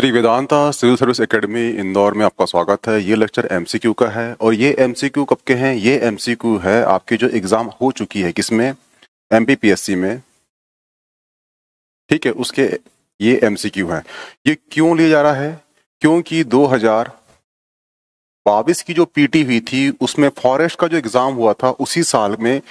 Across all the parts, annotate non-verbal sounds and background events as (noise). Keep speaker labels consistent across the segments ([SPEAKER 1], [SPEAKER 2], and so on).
[SPEAKER 1] Shri Vedanta civil service academy Indore में आपका स्वागत है। ये लेक्चर एमसीक्यू का है और ये एमसीक्यू कब के हैं? ये एमसीक्यू है आपकी जो एग्ज़ाम हो चुकी है किसमें? एमपीपीएससी में। ठीक है, उसके ये एमसीक्यू है। ये क्यों लिया जा रहा है? क्योंकि 2022 की जो पीटी हुई थी, उसमें फॉरेस्ट का जो एग्ज़ाम हुआ था, उसी साल में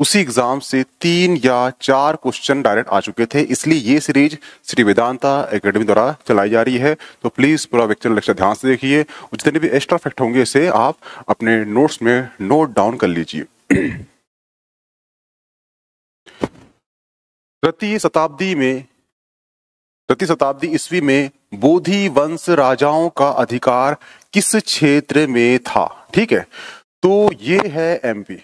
[SPEAKER 1] उसी एग्ज़ाम से तीन या चार क्वेश्चन डायरेक्ट आ चुके थे। इसलिए ये सीरीज़ श्री वेदांता एकेडमी द्वारा चलाई जा रही है। तो प्लीज़ पूरा लेक्चर लेक्चर ध्यान से देखिए। और जितने भी एक्स्ट्रा फैक्ट होंगे इसे आप अपने नोट्स में नोट डाउन कर लीजिए। तृतीय शताब्दी में, तृतीय शताब्दी ईस्वी में बोधि वंश राजाओं का अधिकार किस क्षेत्र में था? ठीक है? तो ये है एमपी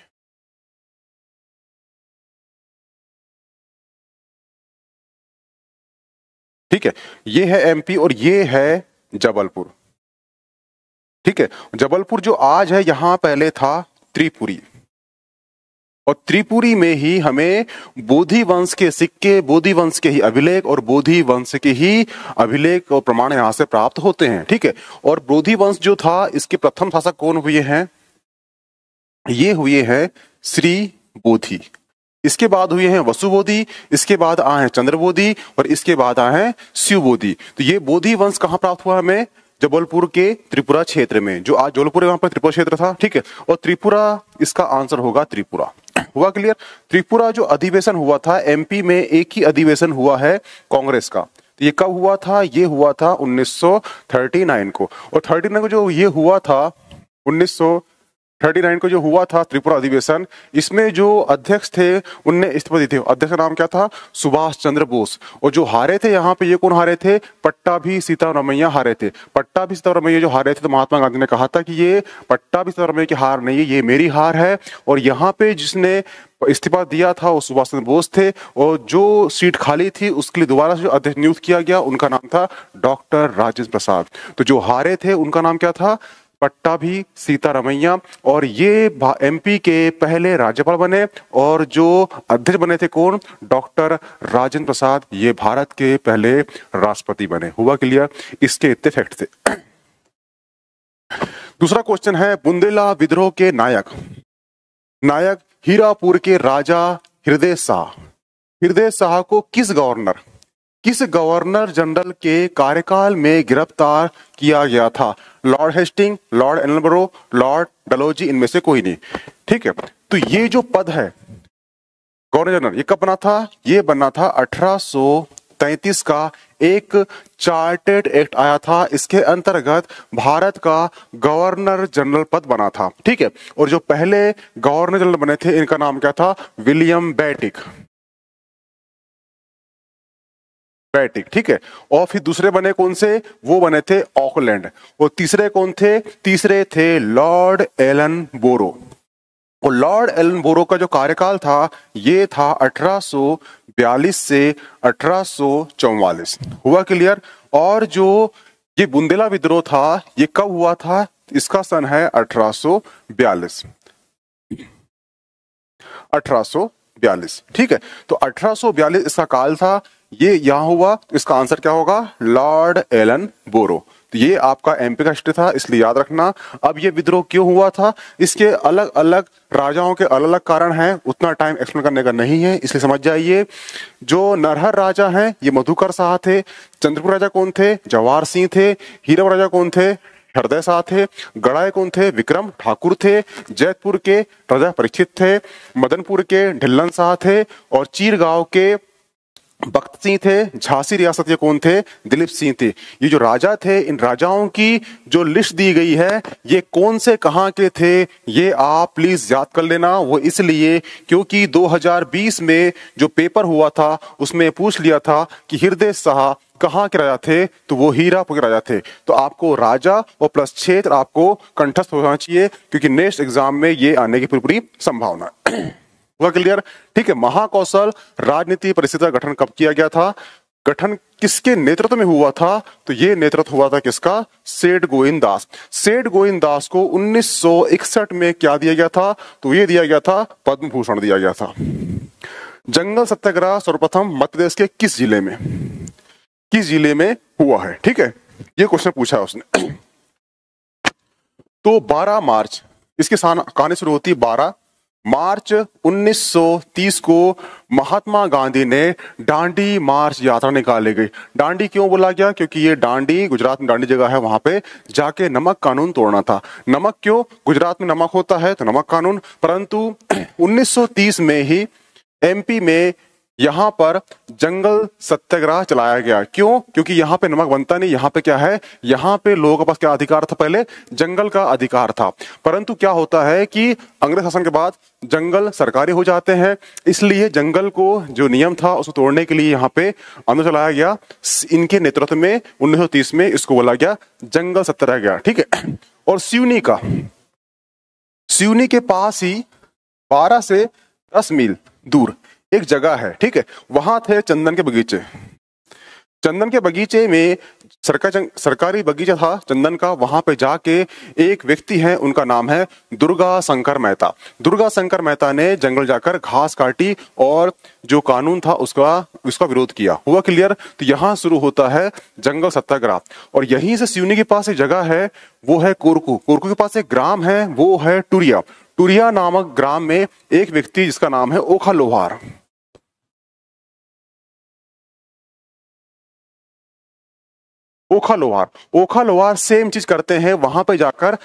[SPEAKER 1] ठीक है? ये है एमपी और ये है जबलपुर। ठीक है? जबलपुर जो आज है, यहाँ पहले था त्रिपुरी। और त्रिपुरी में ही हमें बोधि वंश के सिक्के, बोधि वंश के ही अभिलेख और बोधि वंश के ही अभिलेख और प्रमाण यहाँ से प्राप्त होते हैं। ठीक है? और बोधि वंश जो था, इसके प्रथम शासक कौन हुए हैं? ये हुए हैं श्री बोधि। इसके बाद हुए हैं वसुबोधि, इसके बाद आए हैं चंद्रबोधि और इसके बाद आए हैं शिवबोधि तो ये बोधि वंश कहाँ प्राप्त हुआ हमें? जबलपुर के त्रिपुरा क्षेत्र में, जो आज जबलपुर वहाँ पर त्रिपुरा क्षेत्र था, ठीक है? और त्रिपुरा, इसका आंसर होगा त्रिपुरा। हुआ क्लियर? त्रिपुरा जो अधिवेशन हुआ था एमपी में एक ही अधिवेशन हुआ है कांग्रेस का। तो ये कब हुआ था? ये हुआ था 1939 को। और 39 को जो ये हुआ था 1900 थर्टी नाइन को जो हुआ था त्रिपुरा अधिवेशन, इसमें जो अध्यक्ष थे, उनने इस्तीफा दी थे। अध्यक्ष का नाम क्या था? सुभाष चंद्र बोस। और जो हारे थे यहाँ पे, ये कौन हारे थे? पट्टा भी सीतारमैया हारे थे। पट्टा भी सीतारमैया जो हारे थे तो महात्मा गांधी ने कहा था कि ये पट्टा भी सीतारमैया की हार नहीं है, ये मेरी हार है। और यहाँ पे जिसने इस्तीफा दिया था, वो सुभाष चंद्र बोस थे। और जो सीट खाली थी, उसके लिए दोबारा से अध्यक्ष नियुक्त किया गया, उनका नाम था डॉक्टर राजेंद्र प्रसाद। तो जो हारे थे, उनका नाम क्या था? पट्टा भी सीतारमैया और ये एमपी के पहले राज्यपाल बने और जो अध्यक्ष बने थे कौन? डॉक्टर राजेंद्र प्रसाद। ये भारत के पहले राष्ट्रपति बने। हुआ क्लियर? इसके इतने फैक्ट थे। दूसरा क्वेश्चन है, बुंदेला विद्रोह के नायक। नायक हीरापुर के राजा हृदय शाह। हृदय शाह को किस गवर्नर किस गवर्नर जनरल के कार्यकाल में गिरफ़्तार किया गया था? Lord Hasting lord Ellenborough lord Dalhousie इनमें से कोई नहीं। ठीक है? तो ये जो पद है, गवर्नर जनरल, ये कब बना था? ये बना था 1833 का एक चार्टेड एक्ट आया था। इसके अंतर्गत भारत का गवर्नर जनरल पद बना था। ठीक है? और जो पहले गवर्नर जनरल बने थे, इनका नाम क्या था? William Bentinck. ठीक है? और फिर दूसरे बने कौन से? वो बने थे ऑकलैंड। और तीसरे कौन थे? तीसरे थे लॉर्ड एलन बोरो। और लॉर्ड एलन बोरो का जो कार्यकाल था, ये था 1842 से 1844 हुआ क्लियर? और जो ये बुंदेला विद्रोह था, ये कब हुआ था? इसका सन है 1842 1842 ठीक है? तो 1842 इसका काल था ये यहाँ हुआ इसका आंसर क्या होगा? Lord Ellenborough. तो ये आपका एमपी का हिस्ट्री था, इसलिए याद रखना। अब ये विद्रोह क्यों हुआ था? इसके अलग अलग राजाओं के अलग अलग कारण हैं, उतना टाइम एक्सप्लेन करने का नहीं है, इसलिए समझ जाइए। जो नरहर राजा हैं, ये मधुकर शाह थे, चंद्रपुर राजा कौन थे? जवाहर सिंह थे हीरव राजा कौन थे? हृदय शाह थे, गड़ाए कौन थे? विक्रम ठाकुर थे, जैतपुर के राजा परीक्षित थे, मदनपुर के ढिल्लन शाह थे, और चीरगांव के भक्त सिंह थे, झांसी रियासत के कौन थे? दिलीप सिंह थे। ये जो राजा थे, इन राजाओं की जो लिस्ट दी गई है, ये कौन से कहाँ के थे? ये आप प्लीज़ याद कर लेना। वो इसलिए क्योंकि 2020 में जो पेपर हुआ था, उसमें पूछ लिया था कि हृदय शाह कहाँ के राजा थे? तो वो हीरापुर के राजा थे। तो आपको राजा और प्लस क्षेत्र आपको कंठस्थ होना चाहिए, क्योंकि नेक्स्ट एग्ज़ाम में ये आने की पूरी पूरी संभावना हुआ क्लियर? ठीक है, महाकौशल राजनीति परिस्थिति का गठन कब किया गया था? गठन किसके नेतृत्व में हुआ था? तो ये नेतृत्व हुआ था किसका? सेठ गोविंद दास सेठ गोविंद दास को 1961 में क्या दिया गया था? तो ये दिया गया था पद्म भूषण दिया गया था। जंगल सत्याग्रह सर्वप्रथम मध्य प्रदेश के किस ज़िले में? किस ज़िले में हुआ है? ठीक है, ये क्वेश्चन पूछा है उसने। (clears throat) तो 12 मार्च, इसकी कहानी शुरू होती है 12 मार्च 1930 को महात्मा गांधी ने डांडी मार्च यात्रा निकाली गई। डांडी क्यों बोला गया? क्योंकि ये डांडी गुजरात में डांडी जगह है, वहाँ पे जाके नमक कानून तोड़ना था। नमक क्यों? गुजरात में नमक होता है तो नमक कानून, परंतु (clears throat) 1930 में ही एमपी में यहाँ पर जंगल सत्याग्रह चलाया गया। क्यों? क्योंकि यहाँ पे नमक बनता नहीं। यहाँ पे क्या है? यहाँ पे लोगों के पास क्या अधिकार था पहले? जंगल का अधिकार था। परंतु क्या होता है कि अंग्रेज़ शासन के बाद जंगल सरकारी हो जाते हैं। इसलिए जंगल को जो नियम था उसको तोड़ने के लिए यहाँ पे आंदोलन चलाया गया। इनके नेतृत्व में उन्नीस सौ तीस में इसको बोला गया जंगल सत्याग्रह। गया ठीक है? और सिवनी का। सिवनी के पास ही बारह से दस मील दूर एक जगह है, ठीक है? वहाँ थे चंदन के बगीचे। चंदन के बगीचे में सरकार सरकारी बगीचा था चंदन का, वहाँ पे जाके एक व्यक्ति है, उनका नाम है दुर्गा शंकर मेहता। दुर्गा शंकर मेहता ने जंगल जाकर घास काटी और जो कानून था उसका उसका विरोध किया। हुआ क्लियर? तो यहाँ शुरू होता है जंगल सत्याग्रह। और यहीं से सिवनी के पास एक जगह है, वो है कोरकू। कोरकू के पास एक ग्राम है, वो है टूरिया। टूरिया नामक ग्राम में एक व्यक्ति जिसका नाम है ओखा लोहार। ओखा लोहार ओखा लोहार सेम चीज़ करते हैं, वहाँ पे जाकर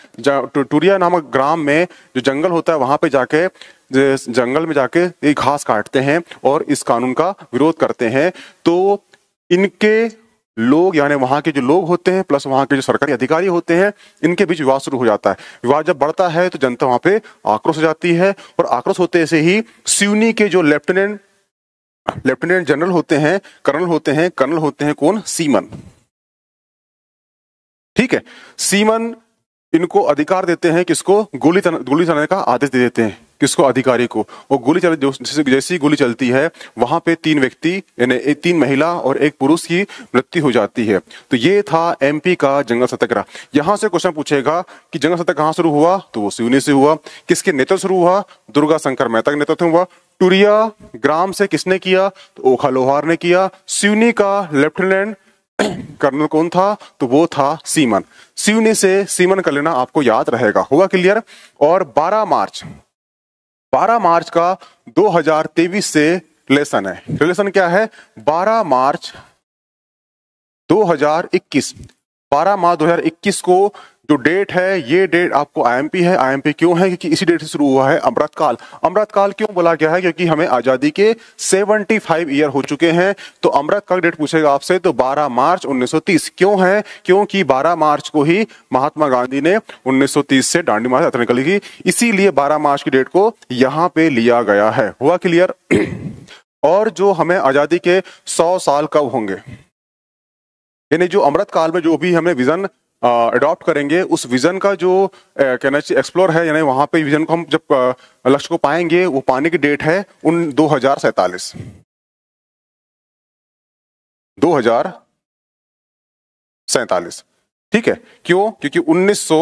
[SPEAKER 1] टूरिया नामक ग्राम में जो जंगल होता है, वहाँ पे जाके जंगल में जाके एक घास काटते हैं और इस कानून का विरोध करते हैं। तो इनके लोग, यानी वहाँ के जो लोग होते हैं, प्लस वहाँ के जो सरकारी अधिकारी होते हैं, इनके बीच विवाद शुरू हो जाता है। विवाद जब बढ़ता है तो जनता वहाँ पे आक्रोश हो जाती है और आक्रोश होते से ही सिवनी के जो लेफ्टिनेंट लेफ्टिनेंट जनरल होते हैं, कर्नल होते हैं, कर्नल होते हैं कौन? सीमन। ठीक है? सीमन इनको अधिकार देते हैं किसको? गोली गोली चलाने का आदेश दे देते हैं किसको? अधिकारी को। वो गोली चल जैसी गोली चलती है, वहाँ पे तीन व्यक्ति, यानी तीन महिला और एक पुरुष की मृत्यु हो जाती है। तो ये था एमपी का जंगल सत्याग्रह। यहाँ से क्वेश्चन पूछेगा कि जंगल सत्याग्रह कहाँ शुरू हुआ? तो वो सिवनी से हुआ। किसके नेतृत्व शुरू हुआ? दुर्गा शंकर मेहता के नेतृत्व हुआ। टुरिया ग्राम से किसने किया? तो ओखा लोहार ने किया। सिवनी का लेफ्टिनेंट (clears throat) कर्नल कौन था? तो वो था सीमन। सीवनी से सीमन कर लेना आपको याद रहेगा। होगा क्लियर? और 12 मार्च। 12 मार्च का 2023 से रिलेशन है। रिलेशन क्या है? 12 मार्च 2021 12 मार्च 2021 को जो डेट है, ये डेट आपको आईएमपी है। आईएमपी क्यों है? क्योंकि इसी डेट से शुरू हुआ है अमृत अमृतकाल अमृतकाल क्यों बोला गया है? क्योंकि हमें आज़ादी के 75 ईयर हो चुके हैं। तो अमृतकाल डेट पूछेगा आपसे तो 12 मार्च 1930 क्यों है? क्योंकि 12 मार्च को ही महात्मा गांधी ने 1930 से डांडी मार्च यात्रा निकली थी। इसीलिए 12 मार्च की डेट को यहाँ पे लिया गया है। हुआ क्लियर (clears throat) और जो हमें आज़ादी के सौ साल कब होंगे? यानी जो अमृत काल में जो भी हमें विजन अडॉप्ट करेंगे, उस विजन का जो कहना चाहिए एक्सप्लोर है, यानी वहाँ पे विजन को हम जब लक्ष्य को पाएँगे, वो पाने की डेट है उन दो हज़ार सैतालीस। दो हज़ार सैतालीस। ठीक है? क्यों? क्योंकि उन्नीस सौ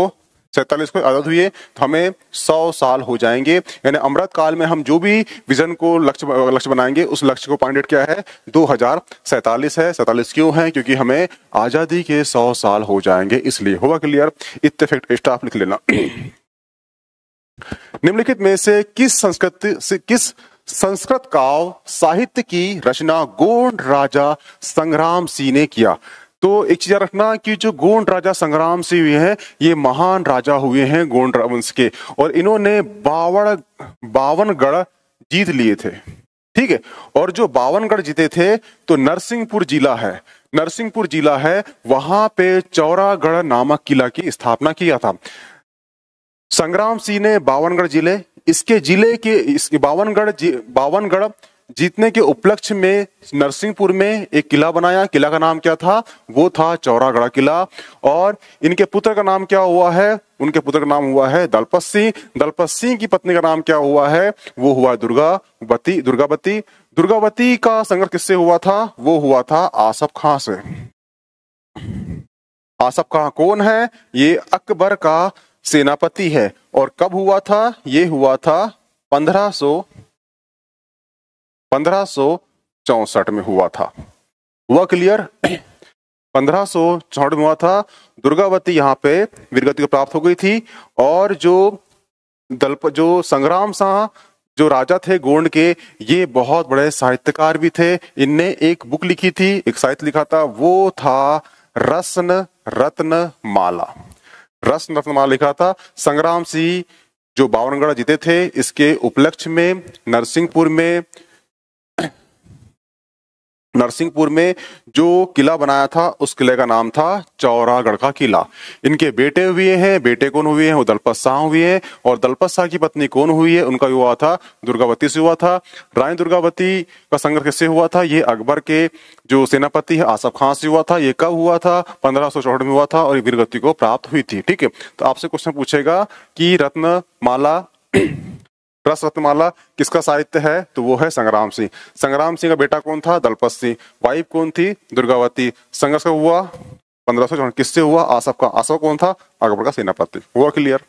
[SPEAKER 1] सैतालीस को आज़ाद हुए तो हमें सौ साल हो जाएँगे। यानी अमृत काल में हम जो भी विजन को लक्ष्य लक्ष्य बनाएँगे, उस लक्ष्य को पॉइंट क्या है। दो हज़ार सैतालीस है। सैतालीस क्यों है? क्योंकि हमें आज़ादी के सौ साल हो जाएँगे, इसलिए। होगा क्लियर? इतफेक्ट स्टाफ लिख लेना। निम्नलिखित में से किस संस्कृत से किस संस्कृत काव साहित्य की रचना गोंड राजा संग्राम सिंह ने किया? तो एक चीज़ रखना कि जो गोंड राजा संग्राम से हुए हैं, ये महान राजा हुए हैं गोंड वंश के। और इन्होंने बावन बावन गढ़ जीत लिए थे। ठीक है? और जो बावनगढ़ जीते थे तो नरसिंहपुर जिला है। नरसिंहपुर जिला है, वहाँ पे चौरागढ़ नामक किला की स्थापना किया था। संग्राम सिंह ने बावनगढ़ ज़िले, इसके ज़िले के इस बावनगढ़ बावनगढ़ जीतने के उपलक्ष्य में नरसिंहपुर में एक किला बनाया। किला का नाम क्या था? वो था चौरागढ़ किला। और इनके पुत्र का नाम क्या हुआ है? उनके पुत्र का नाम हुआ है दलपत सिंह। दलपत सिंह की पत्नी का नाम क्या हुआ है? वो हुआ दुर्गावती दुर्गावती दुर्गावती का संघर्ष किससे हुआ था? वो हुआ था आसफ खां से। आसफ खां कौन है? ये अकबर का सेनापति है। और कब हुआ था? ये हुआ था पंद्रह पंद्रह में हुआ था। हुआ क्लियर? (clears throat) पंद्रह में हुआ था। दुर्गावती यहाँ पे वीरगति को प्राप्त हो गई थी और जो दलप जो संग्राम शाह, जो राजा थे गोंड के, ये बहुत बड़े साहित्यकार भी थे। इनने एक बुक लिखी थी, एक साहित्य लिखा था, वो था रसन रत्न माला रसन रत्न माला लिखा था। संग्राम सिंह जो बावनगढ़ जीते थे, इसके उपलक्ष्य में नरसिंहपुर में नरसिंहपुर में जो किला बनाया था, उस किले का नाम था चौरागढ़ का किला। इनके बेटे हुए हैं, बेटे कौन हुए हैं? वो दलपत शाह हुए हैं। और दलपत शाह की पत्नी कौन हुई है? उनका हुआ था, दुर्गावती से हुआ था। रानी दुर्गावती का संघर्ष किससे हुआ था? ये अकबर के जो सेनापति है, आसफ खान से हुआ था। ये कब हुआ था? पंद्रह में हुआ था और वीरगति को प्राप्त हुई थी, ठीक है? तो आपसे क्वेश्चन पूछेगा कि रत्न माला रस रत्नमाला किसका साहित्य है? तो वो है संग्राम सिंह। संग्राम सिंह का बेटा कौन था? दलपत सिंह। वाइफ कौन थी? दुर्गावती। संघर्ष कब हुआ? पंद्रह सौ किससे हुआ? आसफ का। आसफ कौन था? अकबर का सेनापति। हुआ क्लियर?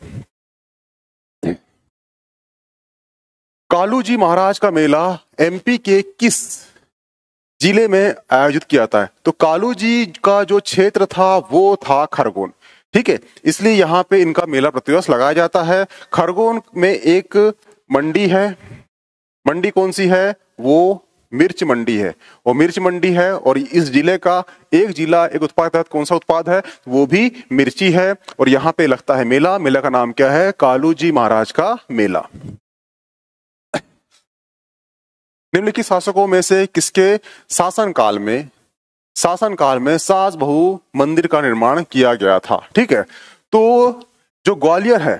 [SPEAKER 1] कालू जी महाराज का मेला एमपी के किस ज़िले में आयोजित किया जाता है? तो कालू जी का जो क्षेत्र था, वो था खरगोन। ठीक है? इसलिए यहाँ पे इनका मेला प्रतिवर्ष लगाया जाता है। खरगोन में एक मंडी है। मंडी कौन सी है? वो मिर्च मंडी है। वो मिर्च मंडी है और इस ज़िले का एक जिला, एक उत्पाद तहत कौन सा उत्पाद है? वो भी मिर्ची है। और यहाँ पे लगता है मेला। मेला का नाम क्या है? कालू जी महाराज का मेला। निम्नलिखित शासकों में से किसके शासन काल में, शासन काल में सास बहु मंदिर का निर्माण किया गया था? ठीक है। तो जो ग्वालियर है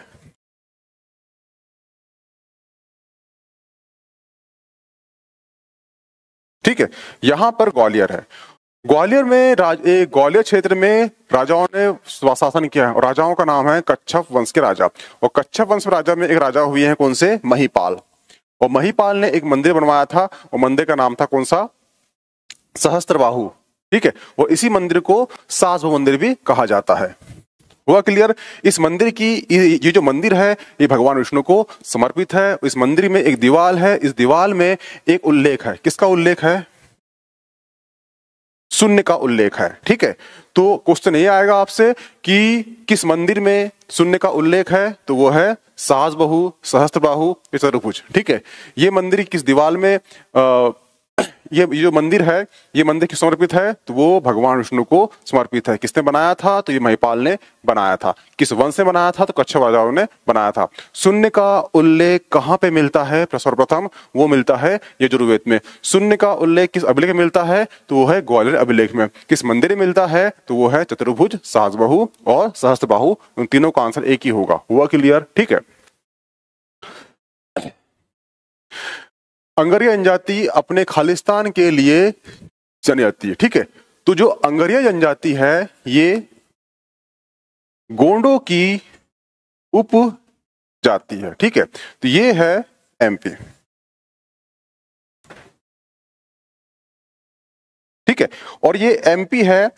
[SPEAKER 1] ठीक है, यहाँ पर ग्वालियर है। ग्वालियर में राज ग्वालियर क्षेत्र में राजाओं ने शासन किया है और राजाओं का नाम है कच्छप वंश के राजा। और कच्छप वंश राजा में एक राजा हुए हैं कौन से? महीपाल। और महीपाल ने एक मंदिर बनवाया था और मंदिर का नाम था कौन सा? सहस्त्रबाहु। ठीक है, और इसी मंदिर को सास मंदिर भी कहा जाता है। हुआ क्लियर इस मंदिर की ये जो मंदिर है ये भगवान विष्णु को समर्पित है। इस मंदिर में एक दीवाल है। इस दीवाल में एक उल्लेख है। किसका उल्लेख है? शून्य का उल्लेख है। ठीक है? तो क्वेश्चन ये आएगा आपसे कि किस मंदिर में शून्य का उल्लेख है? तो वो है साहस बहु सहस्त्र बाहु चतुर्भुज ठीक है? ये मंदिर किस दीवाल में आ, ये जो मंदिर है, ये मंदिर किस समर्पित है? तो वो भगवान विष्णु को समर्पित है। किसने बनाया था? तो ये महिपाल ने बनाया था। किस वंश ने बनाया था? तो कच्छप राजाओं ने बनाया था। शून्य का उल्लेख कहाँ पे मिलता है? सर्वप्रथम वो मिलता है यजुर्वेद में। शून्य का उल्लेख किस अभिलेख में मिलता है? तो वो है ग्वालियर अभिलेख में। किस मंदिर में मिलता है? तो वो है चतुर्भुज साहसबाहु और सहस्त्रबाहु। उन तीनों का आंसर एक ही होगा। हुआ क्लियर? ठीक है। अंगरिया जनजाति अपने खालिस्तान के लिए जानी जाती है, ठीक है? तो जो अंगरिया जनजाति है, ये गोंडो की उप जाति है, ठीक है? तो ये है एमपी ठीक है? और ये एमपी है,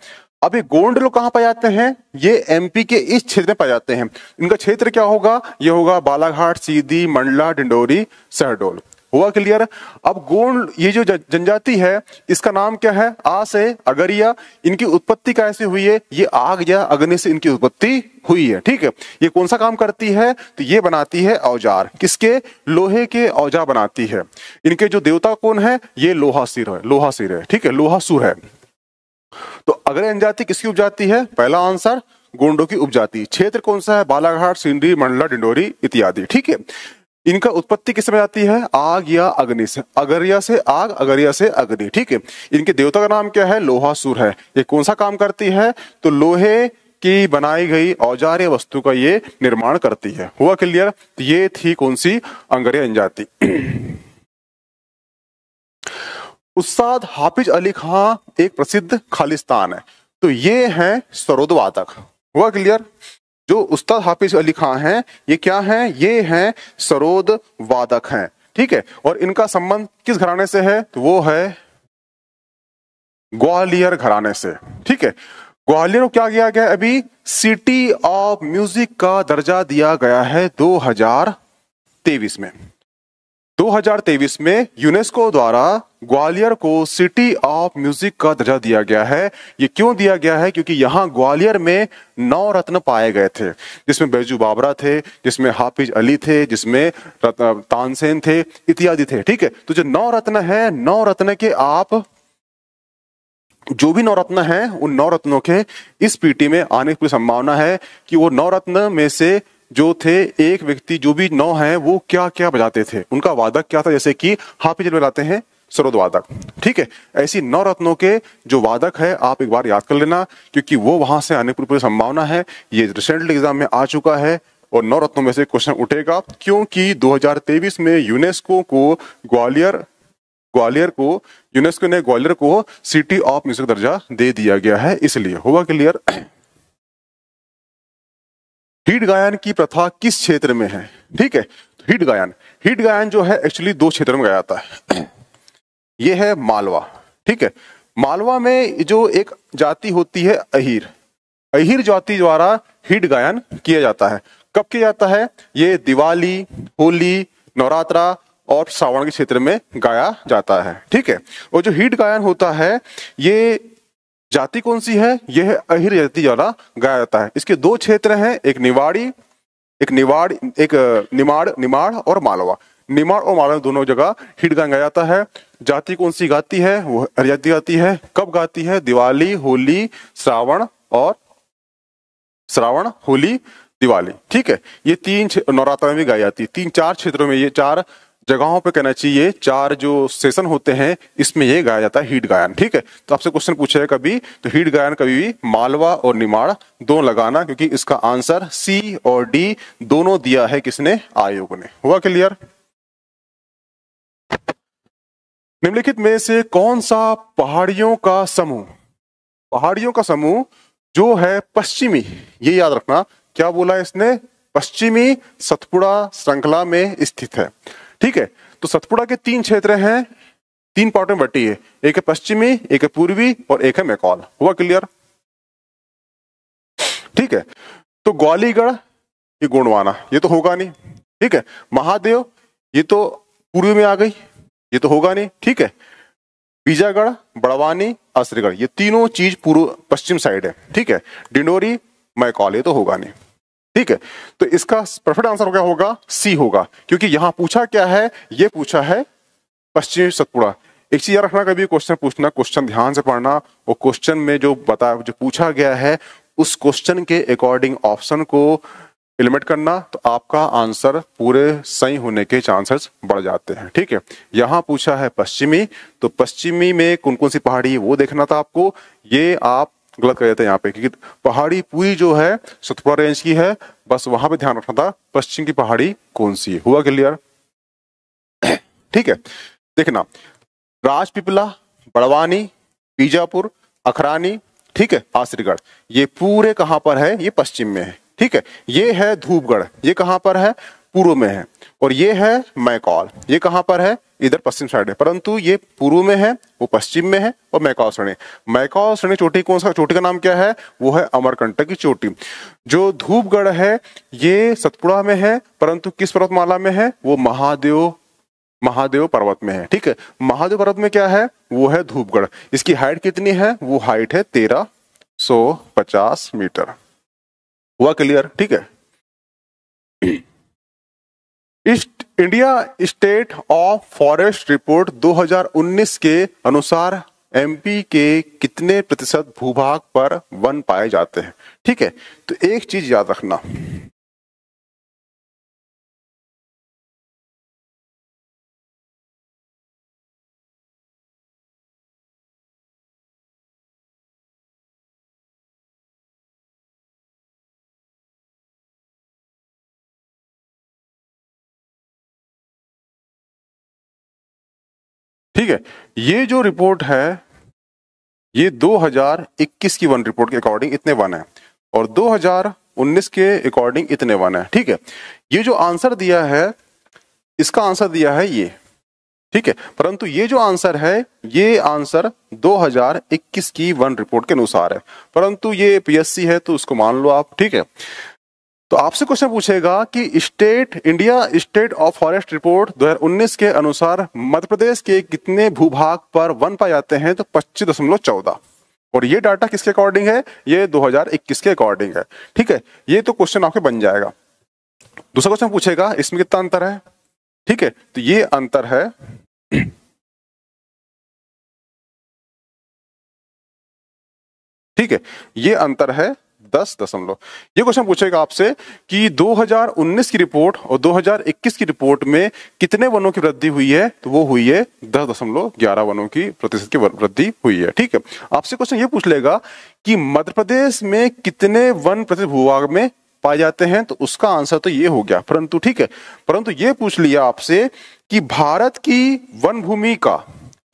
[SPEAKER 1] अब ये गोंड लोग कहाँ पाए जाते हैं? ये एमपी के इस क्षेत्र में पाए जाते हैं। इनका क्षेत्र क्या होगा? ये होगा बालाघाट, सीधी, मंडला, डिंडोरी सहडोल हुआ क्लियर? अब गोंड ये जो जनजाति है, इसका नाम क्या है? आ से अगरिया, इनकी उत्पत्ति कैसे हुई है? ये आग या अग्नि से इनकी उत्पत्ति हुई है, ठीक है? ये कौन सा काम करती है? तो ये बनाती है औज़ार। किसके? लोहे के औज़ार बनाती है। इनके जो देवता कौन है? ये लोहा सिर है, लोहा सिर है, ठीक है? लोहा सुर है। तो अगर जनजाति किसकी उपजाति है? पहला आंसर, गोंडो की उपजाति। क्षेत्र कौन सा है? बालाघाट सिंधी मंडला, डिंडोरी इत्यादि, ठीक है? इनका उत्पत्ति किसमें आती है? आग या अग्नि से। अगरिया से आग, अगरिया से अग्नि, ठीक है? इनके देवता का नाम क्या है? लोहासुर है। ये कौन सा काम करती है? तो लोहे की बनाई गई औज़ार या वस्तु का ये निर्माण करती है। हुआ क्लियर? तो ये थी कौन सी? अंगरिया जनजाति। (clears throat) उस्ताद हाफिज अली खां एक प्रसिद्ध खालिस्तान है। तो ये है सरोद वादक। हुआ क्लियर? जो उस्ताद हाफिज अली खां हैं, ये क्या हैं? ये हैं सरोद वादक हैं। ठीक है? और इनका संबंध किस घराने से है? तो वो है ग्वालियर घराने से। ठीक है? ग्वालियर को क्या किया गया अभी सिटी ऑफ़ म्यूज़िक का दर्जा दिया गया है 2023 में। 2023 में यूनेस्को द्वारा ग्वालियर को सिटी ऑफ़ म्यूज़िक का दर्जा दिया गया है। ये क्यों दिया गया है? क्योंकि यहाँ ग्वालियर में नौ रत्न पाए गए थे, जिसमें बैजू बाबरा थे, जिसमें हाफिज अली थे, जिसमें तानसेन थे, इत्यादि थे, ठीक है? तो जो नौ रत्न है, नौ रत्न के आप, जो भी नवरत्न है, उन नवरत्नों के इस पीटी में आने की संभावना है कि वो नवरत्न में से जो थे, एक व्यक्ति जो भी नौ है, वो क्या क्या बजाते थे? उनका वादक क्या था? जैसे कि हाफिज बजाते हैं सरोद वादक। ठीक है, ऐसी नौ रत्नों के जो वादक है, आप एक बार याद कर लेना, क्योंकि वो वहाँ से आने पूरी संभावना है। ये रिसेंटली एग्ज़ाम में आ चुका है और नौ रत्नों में से क्वेश्चन उठेगा, क्योंकि 2023 में यूनेस्को को ग्वालियर ग्वालियर को यूनेस्को ने ग्वालियर को सिटी ऑफ़ म्यूज़िक दर्जा दे दिया गया है, इसलिए होगा क्लियर हिट गायन की प्रथा किस क्षेत्र में है? ठीक है, हिट गायन। हिट गायन जो है एक्चुअली दो क्षेत्रों में गाया जाता है। (clears throat) ये है मालवा। ठीक है, मालवा में जो एक जाति होती है, अहिर। अहिर जाति द्वारा हिट गायन किया जाता है। कब किया जाता है? ये दिवाली, होली, नवरात्रा और श्रावण के क्षेत्र में गाया जाता है। ठीक है, और जो हिट गायन होता है, ये जाति कौन सी है? यह अहिर जाति द्वारा गाया जाता है। इसके दो क्षेत्र हैं, एक निवाड़ी, एक निवाड़, एक निमाड़ निमाड़ और मालवा। निमाड़ और मालवा दोनों जगह हिट गान गाया जाता है। जाति कौन सी गाती है? वो हरियाती गाती है। कब गाती है? दिवाली, होली, श्रावण और श्रावण, होली, दिवाली। ठीक है? ये तीन नवरात्र में भी गाई जाती है। तीन, चार क्षेत्रों में ये चार जगहों पे कहना चाहिए, चार जो सेशन होते हैं, इसमें ये गाया जाता है हीट गायन, ठीक है? तो आपसे क्वेश्चन पूछा है कभी तो हीट गायन कभी भी मालवा और निमाड़ दोनों लगाना, क्योंकि इसका आंसर सी और डी दोनों दिया है किसने? आयोग ने। हुआ क्लियर? निम्नलिखित में से कौन सा पहाड़ियों का समूह, पहाड़ियों का समूह जो है पश्चिमी, ये याद रखना, क्या बोला इसने? पश्चिमी सतपुड़ा श्रृंखला में स्थित है। ठीक है? तो सतपुड़ा के तीन क्षेत्र हैं, तीन पार्ट में बटी है। एक है पश्चिमी, एक है पूर्वी और एक है मैकॉल। हुआ क्लियर? ठीक है? तो ग्वालीगढ़, ये गोंडवाना, ये तो होगा नहीं। ठीक है? महादेव, ये तो पूर्वी में आ गई, ये तो होगा नहीं। ठीक है? बीजागढ़, बड़वानी, असरीगढ़, ये तीनों चीज़ पूर्व, पश्चिम साइड है। ठीक है? डिंडोरी, मैकॉल, ये तो होगा नहीं। ठीक है? तो इसका परफेक्ट आंसर क्या होगा? सी होगा। क्योंकि यहाँ पूछा क्या है? ये पूछा है पश्चिमी सतपुड़ा। एक चीज़ रखना कभी क्वेश्चन पूछना क्वेश्चन ध्यान से पढ़ना और क्वेश्चन में जो बता, जो पूछा गया है, उस क्वेश्चन के अकॉर्डिंग ऑप्शन को एलिमेट करना तो आपका आंसर पूरे सही होने के चांसेस बढ़ जाते हैं। ठीक है? यहाँ पूछा है पश्चिमी। तो पश्चिमी में कौन कौन सी पहाड़ी है वो देखना था आपको। ये आप गलत कर देते हैं यहाँ पे, क्योंकि पहाड़ी पूरी जो है सतपुरा रेंज की है, बस वहाँ पे ध्यान रखना था, पश्चिम की पहाड़ी कौन सी है? हुआ क्लियर (clears throat) ठीक है, देखना, राजपिपला, बड़वानी, बीजापुर, अखरानी, ठीक है, आसरीगढ़, ये पूरे कहाँ पर है? ये पश्चिम में है, ठीक है, ये है धूपगढ़, ये कहाँ पर है? पूर्व में है। और ये है मैकॉल। ये कहाँ पर है? इधर पश्चिम साइड है। परंतु ये पूर्व में है, वो पश्चिम में है और मैकॉल श्रेणी। मैकॉल श्रेणी चोटी कौन सा? चोटी का नाम क्या है? वो है अमरकंटक की चोटी। जो धूपगढ़ है, ये सतपुड़ा में है, परंतु किस पर्वतमाला में है? वो महादेव महादेव पर्वत में है। ठीक है? महादेव पर्वत में क्या है? वो है धूपगढ़। इसकी हाइट कितनी है? वो हाइट है तेरह सो पचास मीटर। हुआ क्लियर ठीक है? East India state of forest report 2019 के अनुसार एमपी के कितने प्रतिशत भूभाग पर वन पाए जाते हैं? ठीक है तो एक चीज़ याद रखना। ठीक है, ये जो रिपोर्ट है, ये 2021 की वन रिपोर्ट के अकॉर्डिंग इतने वन है और 2019 के अकॉर्डिंग इतने वन है, ठीक है। ये जो आंसर दिया है, इसका आंसर दिया है ये, ठीक है। परंतु ये जो आंसर है, ये आंसर 2021 की वन रिपोर्ट के अनुसार है। परंतु ये पीएससी है तो उसको मान लो आप, ठीक है। तो आपसे क्वेश्चन पूछेगा कि state, India state of forest report 2019 के अनुसार मध्य प्रदेश के कितने भूभाग पर वन पाए जाते हैं? तो पच्चीस दशमलव चौदह। और ये डाटा किसके अकॉर्डिंग है? ये 2021 के अकॉर्डिंग है। ठीक है, ये तो क्वेश्चन आपके बन जाएगा। दूसरा क्वेश्चन पूछेगा, इसमें कितना अंतर है? ठीक है तो ये अंतर है (clears throat) ठीक है, ये अंतर है दस दशमलव। ये क्वेश्चन पूछेगा आपसे कि 2019 की रिपोर्ट और 2021 की रिपोर्ट में कितने वनों की वृद्धि हुई है? तो वो हुई है दस दशमलव ग्यारह वनों की प्रतिशत की वृद्धि हुई है। ठीक है? आपसे क्वेश्चन ये पूछ लेगा कि मध्य प्रदेश में कितने वन प्रतिशत भूभाग में पाए जाते हैं? तो उसका आंसर तो ये हो गया। परंतु, ठीक है? परंतु ये पूछ लिया आपसे कि भारत की वन भूमि का,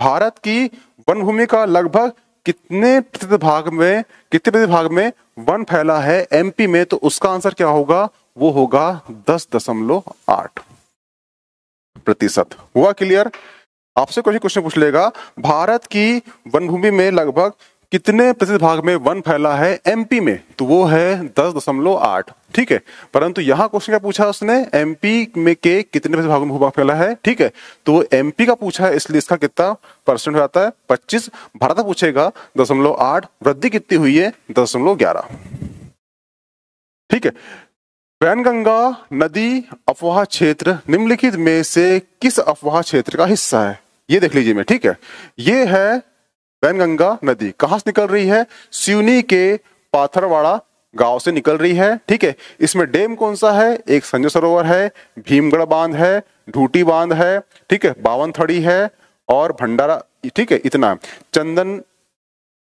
[SPEAKER 1] भारत की वन भूमि का लगभग कितने प्रतिशत भाग में, कितने प्रतिशत भाग में वन फैला है एमपी में तो उसका आंसर क्या होगा? वो होगा दस दशमलव आठ प्रतिशत। हुआ क्लियर आपसे कोई क्वेश्चन पूछ लेगा, भारत की वनभूमि में लगभग कितने प्रतिशत भाग में वन फैला है एमपी में? तो वो है दस दशमलव आठ। ठीक है? परंतु यहाँ क्वेश्चन क्या पूछा उसने? एमपी में के कितने प्रतिशत भाग में भूभाग फैला है? ठीक है? तो वो एमपी का पूछा है, इसलिए इसका कितना परसेंट हो जाता है? पच्चीस। भारत पूछेगा, दशमलव आठ। वृद्धि कितनी हुई है? दशमलव ग्यारह। ठीक है? वैनगंगा नदी अफवाह क्षेत्र, निम्नलिखित में से किस अफवाह क्षेत्र का हिस्सा है? ये देख लीजिए मैं, ठीक है? ये है वैनगंगा नदी कहाँ से निकल रही है? सिवनी के पाथरवाड़ा गाँव से निकल रही है, ठीक है? इसमें डैम कौन सा है? एक संजय सरोवर है, भीमगढ़ बाँध है ढूटी बाँध है, ठीक है? बावन थड़ी है और भंडारा, ठीक है? इतना। चंदन,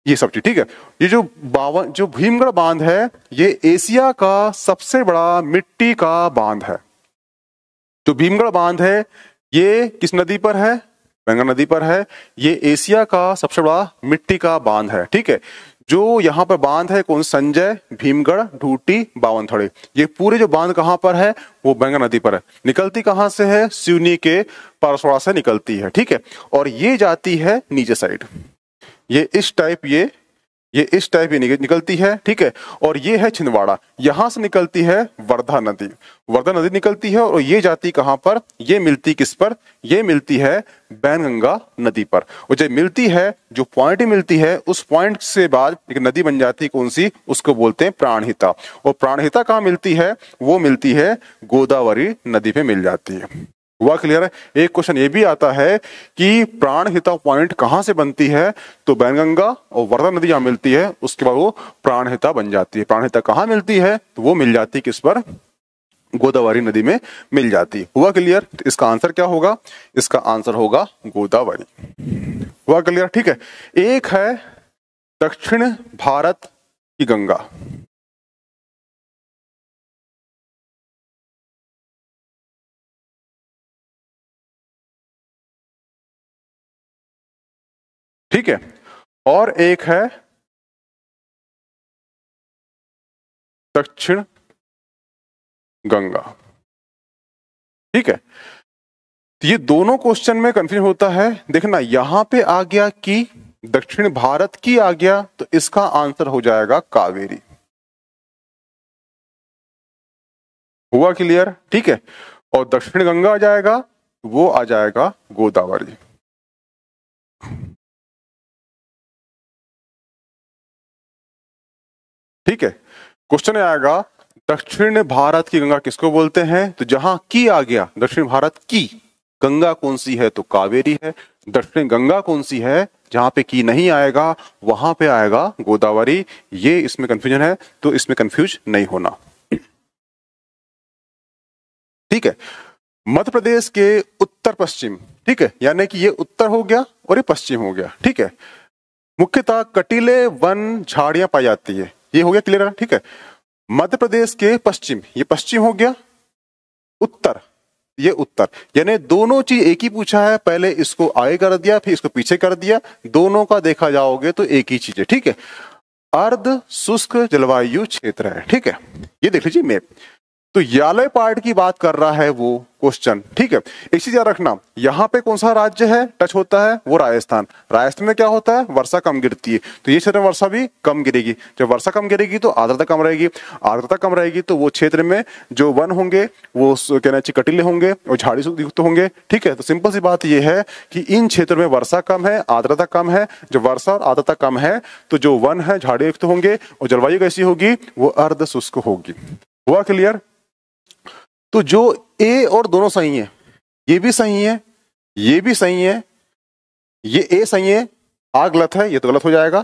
[SPEAKER 1] ये सब चीज़, ठीक है? ये जो बावन, जो भीमगढ़ बाँध है, ये एशिया का सबसे बड़ा मिट्टी का बाँध है। जो भीमगढ़ बाँध है, ये किस नदी पर है? गंगा नदी पर है। ये एशिया का सबसे बड़ा मिट्टी का बाँध है, ठीक है? जो यहाँ पर बाँध है कौन? संजय, भीमगढ़ ढूटी बावनथड़ी। ये पूरे जो बाँध कहाँ पर है? वो गंगा नदी पर है। निकलती कहाँ से है? सिवनी के पारसवाड़ा से निकलती है, ठीक है? और ये जाती है नीचे साइड। ये इस टाइप ये ये इस टाइप की निकलती है, ठीक है? और ये है छिंदवाड़ा। यहाँ से निकलती है वर्धा नदी। वर्धा नदी निकलती है और ये जाती कहाँ पर? ये मिलती किस पर? ये मिलती है बैनगंगा नदी पर। और जब मिलती है, जो पॉइंट मिलती है, उस पॉइंट से बाद एक नदी बन जाती है कौन सी? उसको बोलते हैं प्राणहिता। और प्राणहिता कहाँ मिलती है? वो मिलती है गोदावरी नदी पे मिल जाती है। हुआ क्लियर है? एक क्वेश्चन ये भी आता है कि प्राण हिता पॉइंट कहाँ से बनती है? तो बैनगंगा और वर्धा नदी जहाँ मिलती है, उसके बाद वो प्राण हिता बन जाती है। प्राण हिता कहाँ मिलती है? तो वो मिल जाती है किस पर? गोदावरी नदी में मिल जाती। हुआ क्लियर तो इसका आंसर क्या होगा? इसका आंसर होगा गोदावरी। हुआ क्लियर ठीक है। एक है दक्षिण भारत की गंगा। ठीक है? और एक है दक्षिण गंगा। ठीक है? ये दोनों क्वेश्चन में कंफ्यूज होता है। देखना, यहाँ पे आ गया कि दक्षिण भारत की आ गया तो इसका आंसर हो जाएगा कावेरी। हुआ क्लियर ठीक है? और दक्षिण गंगा आ जाएगा, वो आ जाएगा गोदावरी। ठीक है? क्वेश्चन आएगा, दक्षिण भारत की गंगा किसको बोलते हैं? तो जहाँ की आ गया, दक्षिण भारत की। गंगा कौन सी है? तो कावेरी है। दक्षिण गंगा कौन सी है? जहाँ पे की नहीं आएगा, वहाँ पे आएगा गोदावरी। ये इसमें कंफ्यूजन है तो इसमें कंफ्यूज नहीं होना। ठीक है? मध्य प्रदेश के उत्तर पश्चिम, ठीक है? यानी कि ये उत्तर हो गया और ये पश्चिम हो गया, ठीक है? मुख्यतः कटीले वन झाड़ियाँ पाई जाती है। ये हो गया क्लियर ठीक है? मध्य प्रदेश के पश्चिम, ये पश्चिम हो गया, उत्तर, ये उत्तर। यानी दोनों चीज़ एक ही पूछा है, पहले इसको आगे कर दिया, फिर इसको पीछे कर दिया, दोनों का देखा जाओगे तो एक ही चीज़ है, ठीक है? अर्ध शुष्क जलवायु क्षेत्र है, ठीक है? ये देख लीजिए मैप तो यालय पार्ट की बात कर रहा है वो क्वेश्चन ठीक है? एक चीज़ याद रखना, यहाँ पे कौन सा राज्य है? टच होता है वो राजस्थान। राजस्थान में क्या होता है? वर्षा कम गिरती है। तो ये क्षेत्र में वर्षा भी कम गिरेगी। जब वर्षा कम गिरेगी तो आर्द्रता कम रहेगी। आर्द्रता कम रहेगी तो वो क्षेत्र में जो वन होंगे, वो कहना चाहिए कटिले होंगे और झाड़ी युक्त होंगे, ठीक है? तो सिंपल सी बात यह है कि इन क्षेत्र में वर्षा कम है, आर्द्रता कम है। जब वर्षा और आर्द्रता कम है तो जो वन है, झाड़ी युक्त होंगे और जलवायु कैसी होगी? वो अर्ध शुष्क होगी। हुआ क्लियर तो जो ए और दोनों सही है, ये भी सही है, ये भी सही है, ये ए सही है, आ गलत है, ये तो गलत हो जाएगा,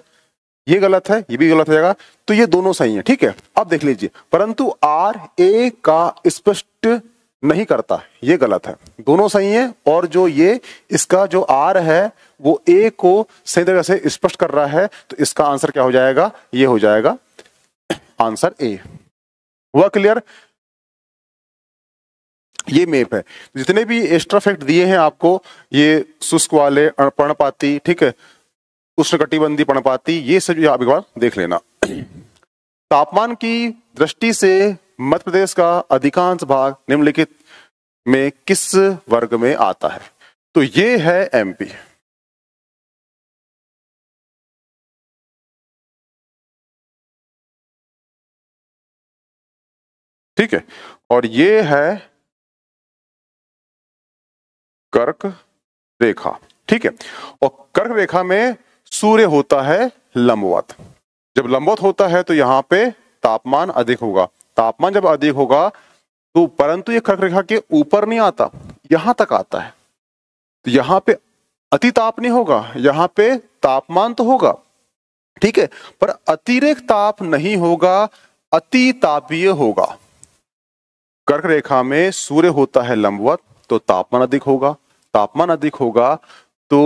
[SPEAKER 1] ये गलत है, ये भी गलत हो जाएगा तो ये दोनों सही है, ठीक है? अब देख लीजिए, परंतु आर ए का स्पष्ट नहीं करता, ये गलत है। दोनों सही है, और जो ये, इसका जो आर है, वो ए को सही तरह से स्पष्ट कर रहा है तो इसका आंसर क्या हो जाएगा? ये हो जाएगा आंसर ए हुआ क्लियर? ये मेप है। जितने भी एक्स्ट्रा फैक्ट दिए हैं आपको, ये शुष्क वाले पर्णपाती, ठीक है? उष्णकटिबंधी पर्णपाती, ये सब आप एक बार देख लेना। तापमान की दृष्टि से मध्य प्रदेश का अधिकांश भाग निम्नलिखित में किस वर्ग में आता है? तो ये है एमपी ठीक है? और ये है कर्क रेखा, ठीक है? और कर्क रेखा में सूर्य होता है लंबवत। जब लंबवत होता है तो यहाँ पे तापमान अधिक होगा। तापमान जब अधिक होगा तो परंतु ये कर्क रेखा के ऊपर नहीं आता, यहाँ तक आता है। तो यहाँ पे अति ताप नहीं होगा, यहाँ पे तापमान तो होगा, ठीक है? पर अतिरिक्त ताप नहीं होगा अति तापीय होगा। कर्क रेखा में सूर्य होता है लंबवत तो तापमान अधिक होगा। तापमान अधिक होगा तो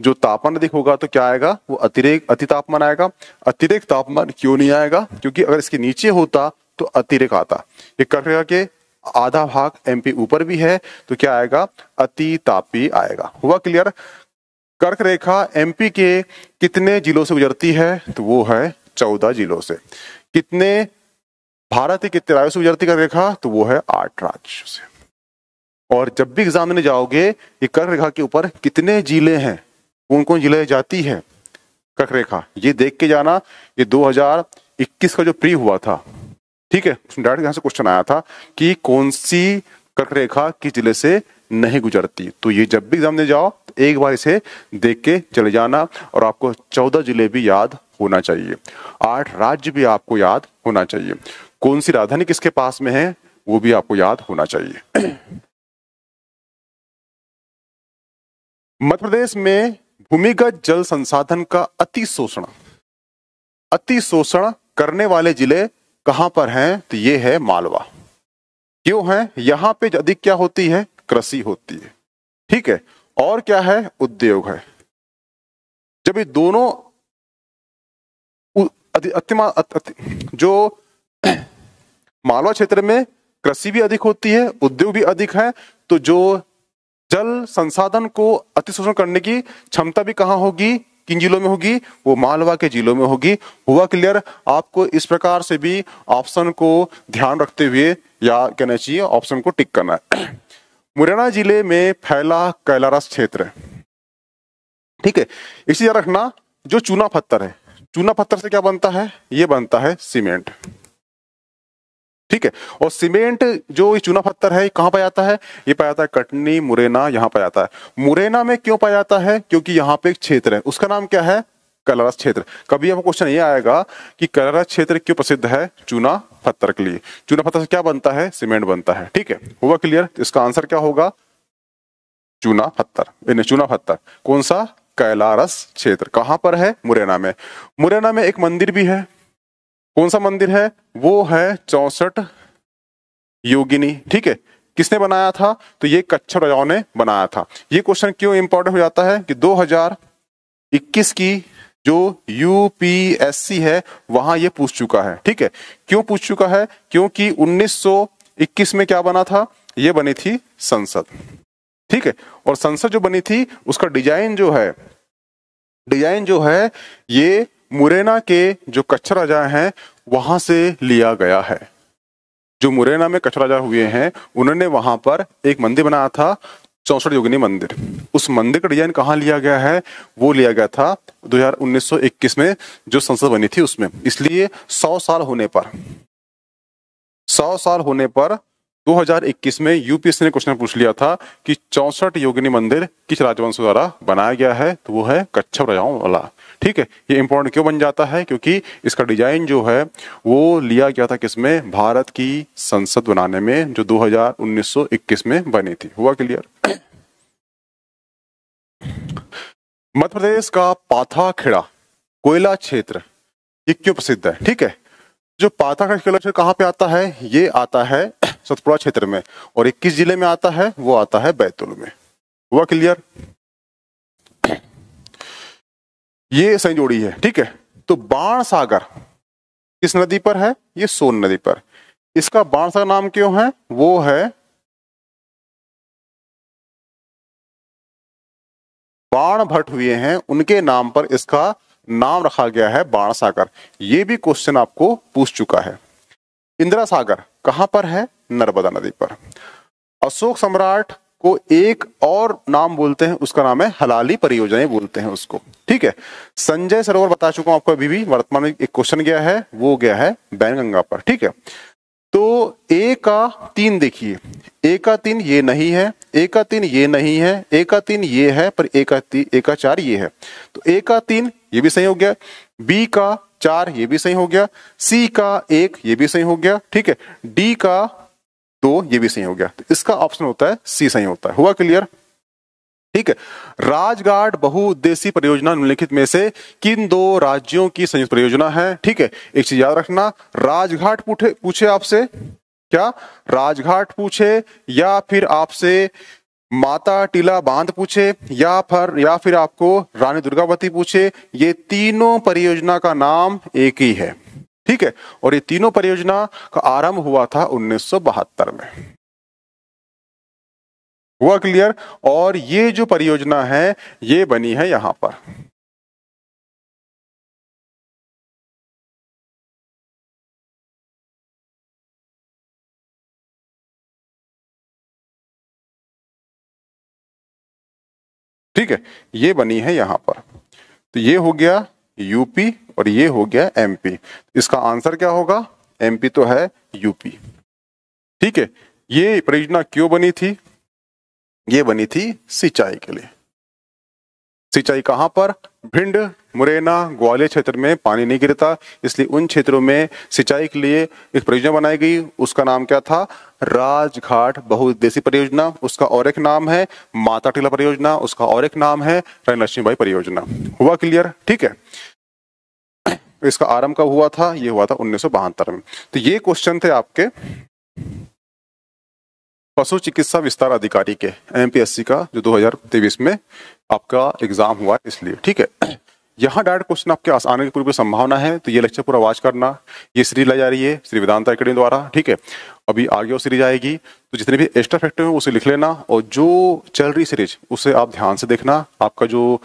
[SPEAKER 1] जो तापमान अधिक होगा तो क्या आएगा? वो अतिरेक अति तापमान आएगा। अतिरिक्त तापमान क्यों नहीं आएगा? क्योंकि अगर इसके नीचे होता तो अतिरिक्त आता। ये कर्क के आधा भाग एमपी ऊपर भी है तो क्या आएगा? अति तापी आएगा। हुआ क्लियर कर्क रेखा एमपी के कितने जिलों से गुजरती है? तो वो है चौदह जिलों से। कितने भारत के कितने राज्यों से गुजरती कर्क रेखा? तो वो है आठ राज्यों से। और जब भी एग्ज़ाम देने जाओगे, ये कर्क रेखा के ऊपर कितने ज़िले हैं? कौन कौन ज़िले जाती है? कर्क रेखा, ये देख के जाना, ये 2021 का जो प्री हुआ था, ठीक है? उसमें डायरेक्ट यहाँ से क्वेश्चन आया था कि कौन सी कर्क रेखा किस ज़िले से नहीं गुजरती? तो ये जब भी एग्ज़ाम दे जाओ तो एक बार इसे देख के चले जाना और आपको चौदह ज़िले भी याद होना चाहिए। आठ राज्य भी आपको याद होना चाहिए। कौन सी राजधानी किसके पास में है, वो भी आपको याद होना चाहिए। मध्य प्रदेश में भूमिगत जल संसाधन का अति शोषण। अति शोषण करने वाले ज़िले कहाँ पर हैं? तो ये है मालवा। क्यों है? यहाँ पे अधिक क्या होती है? कृषि होती है। ठीक है? और क्या है? उद्योग है। जब ये दोनों अतिमा जो (clears throat) मालवा क्षेत्र में कृषि भी अधिक होती है, उद्योग भी अधिक है तो जो जल संसाधन को अतिशोषण करने की क्षमता भी कहाँ होगी? किन जिलों में होगी? वो मालवा के जिलों में होगी। हुआ क्लियर? आपको इस प्रकार से भी ऑप्शन को ध्यान रखते हुए या कहना चाहिए, ऑप्शन को टिक करना है। (clears throat) मुरैना ज़िले में फैला कैलारस क्षेत्र ठीक है? इसी रखना, जो चूना पत्थर है। चूना पत्थर से क्या बनता है? ये बनता है सीमेंट। ठीक है? और सीमेंट जो ये चूना पत्थर है कहाँ पाया जाता है? ये पाया जाता है कटनी, मुरैना, यहाँ पाया जाता है। मुरैना में क्यों पाया जाता है? क्योंकि यहाँ पे एक क्षेत्र है। उसका नाम क्या है? कलरस क्षेत्र। कभी आपको क्वेश्चन ये आएगा कि कलरस क्षेत्र क्यों प्रसिद्ध है चूना पत्थर के लिए? चूना पत्थर से क्या बनता है? सीमेंट बनता है। ठीक है? हुआ क्लियर इसका आंसर क्या होगा? चूना पत्थर। चूना पत्थर। कौन सा? कैलारस क्षेत्र। कहाँ पर है? मुरैना में। मुरैना में एक मंदिर भी है। कौन सा मंदिर है? वो है चौसठ योगिनी। ठीक है? किसने बनाया था? तो ये कच्छप राजाओं ने बनाया था। ये क्वेश्चन क्यों इंपॉर्टेंट हो जाता है? कि 2021 की जो यूपीएससी है, वहाँ ये पूछ चुका है। ठीक है? क्यों पूछ चुका है? क्योंकि 1921 में क्या बना था? ये बनी थी संसद। ठीक है? और संसद जो बनी थी, उसका डिज़ाइन जो है डिज़ाइन जो है, ये मुरैना के जो कच्छ राजा हैं, वहाँ से लिया गया है। जो मुरैना में कच्छ राजा हुए हैं, उन्होंने वहाँ पर एक मंदिर बनाया था, चौसठ योगिनी मंदिर। उस मंदिर का डिज़ाइन कहाँ लिया गया है, वो लिया गया था 2019-21 में, जो संसद बनी थी उसमें। इसलिए 100 साल होने पर 100 साल होने पर 2021 में यूपीएससी ने क्वेश्चन पूछ लिया था कि चौसठ योगिनी मंदिर किस राजवंश द्वारा बनाया गया है तो वो है कच्छप राजाओं वाला। ठीक है, ये इंपॉर्टेंट क्यों बन जाता है? क्योंकि इसका डिज़ाइन जो है, वो लिया गया था किसमें? भारत की संसद बनाने में, जो 2019-21 में बनी थी। हुआ क्लियर मध्य प्रदेश का पाथा खेड़ा कोयला क्षेत्र, ये क्यों प्रसिद्ध है? ठीक है, जो पाथा का कोयला क्षेत्र कहाँ पे आता है? ये आता है सतपुड़ा क्षेत्र में और किस ज़िले में आता है, वो आता है बैतूल में। हुआ क्लियर ये सही जोड़ी है, ठीक है? तो बाण सागर किस नदी पर है? ये सोन नदी पर। इसका बाण सागर नाम क्यों है? वो है बाण भट्ट हुए हैं, उनके नाम पर इसका नाम रखा गया है बाण सागर ये भी क्वेश्चन आपको पूछ चुका है। इंदिरा सागर कहाँ पर है? नर्मदा नदी पर। अशोक सम्राट को एक और नाम बोलते हैं, उसका नाम है हलाली परियोजना बोलते हैं उसको। ठीक है? संजय सरोवर बता चुका हूँ आपको अभी भी, वर्तमान में एक क्वेश्चन गया है, वो गया है बैनगंगा पर। ठीक है? तो ए का तीन देखिए। ए का तीन ये नहीं है ए का तीन ये नहीं है ए का तीन ये है, पर ए का तीन ए का चार ये है। तो ए का तीन ये भी सही हो गया बी का चार ये भी सही हो गया सी का एक ये भी सही हो गया, ठीक है? डी का दो, ये भी सही हो गया। तो इसका ऑप्शन होता है सी सही होता है। हुआ क्लियर ठीक है। राजघाट बहुउद्देशीय परियोजना निम्नलिखित में से किन दो राज्यों की संयुक्त परियोजना है? ठीक है, एक चीज़ याद रखना। राजघाट पूछे पूछे आपसे? क्या? राजघाट पूछे, या फिर आपसे माता टीला बाँध पूछे, या फिर या फिर आपको रानी दुर्गावती पूछे? ये तीनों परियोजना का नाम एक ही है। ठीक है? और ये तीनों परियोजना का आरंभ हुआ था उन्नीस सौ बहत्तर में। हुआ क्लियर? और ये जो परियोजना है, ये बनी है यहाँ पर। ठीक है? ये बनी है यहाँ पर। तो ये हो गया यूपी और ये हो गया एमपी। इसका आंसर क्या होगा? एमपी तो है यूपी। ठीक है, ये परियोजना क्यों बनी थी? ये बनी थी सिंचाई के लिए। सिंचाई कहाँ पर? भिंड, मुरैना, ग्वालियर क्षेत्र में पानी नहीं गिरता, इसलिए उन क्षेत्रों में सिंचाई के लिए एक परियोजना बनाई गई। उसका नाम क्या था? राजघाट बहुउद्देशीय परियोजना। उसका और एक नाम है, माता टीला परियोजना। उसका और एक नाम है, रानी लक्ष्मीबाई परियोजना। हुआ क्लियर? ठीक है। इसका आरंभ कब हुआ था? ये हुआ था उन्नीस सौ बहत्तर में। तो ये क्वेश्चन थे आपके। पशु चिकित्सा विस्तार अधिकारी के एमपीएससी का, जो 2023 में आपका एग्ज़ाम हुआ इसलिए, ठीक है? (clears throat) यहाँ डायरेक्ट क्वेश्चन आपके आने की पूरी संभावना है तो ये लेक्चर पूरा वाच करना, ये सीरीज़ लाई जा रही है, श्री वेदांता अकेडमी द्वारा, ठीक है? अभी आगे वो सीरीज़ आएगी तो जितने भी एक्स्ट्रा फैक्टर है, उसे लिख लेना, और जो चल रही सीरीज़, उसे आप ध्यान से देखना, आपका जो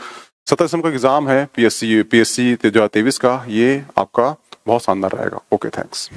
[SPEAKER 1] सत्रह दिसंबर का एग्ज़ाम है P S C P S C का, ये आपका बहुत शानदार रहेगा। Okay thanks